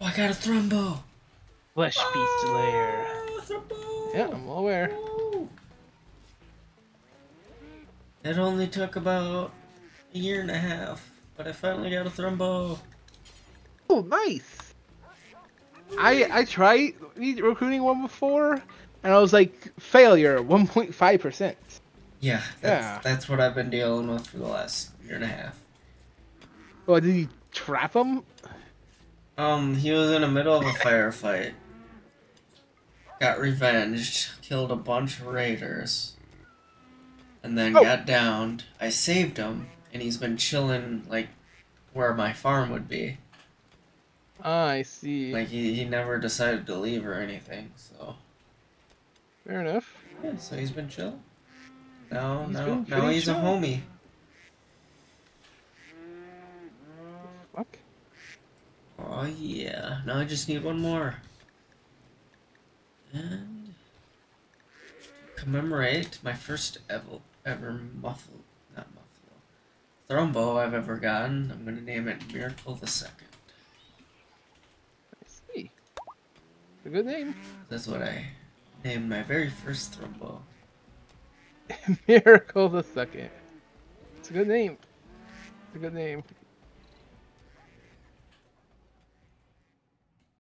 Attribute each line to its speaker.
Speaker 1: Oh, I got a thrumbo.
Speaker 2: Flesh Beast ah, Lair.
Speaker 1: Oh, thrumbo.
Speaker 2: Yeah, I'm well aware.
Speaker 1: Woo. It only took about a year and a half, but I finally got a thrumbo.
Speaker 2: Oh, nice. I I tried recruiting one before, and I was like failure, 1.5 percent.
Speaker 1: Yeah, that's,
Speaker 2: Yeah.
Speaker 1: that's what I've been dealing with for the last year and a half.
Speaker 2: Well, did you trap him?
Speaker 1: Um, he was in the middle of a firefight. Got revenged, killed a bunch of raiders, and then
Speaker 2: Oh.
Speaker 1: got downed. I saved him, and he's been chilling like where my farm would be.
Speaker 2: Ah, I see.
Speaker 1: Like he, he never decided to leave or anything. So
Speaker 2: Fair enough.
Speaker 1: yeah, so he's been chill. Now
Speaker 2: He's
Speaker 1: now
Speaker 2: been
Speaker 1: now
Speaker 2: pretty
Speaker 1: he's a homie. Oh yeah. Now I just need one more. And to commemorate my first ever ever muffle not muffalo. Thrumbo I've ever gotten. I'm gonna name it Miracle the Second.
Speaker 2: I see. It's a good name.
Speaker 1: That's what I named my very first Thrumbo.
Speaker 2: Miracle the Second. It's a good name. It's a good name.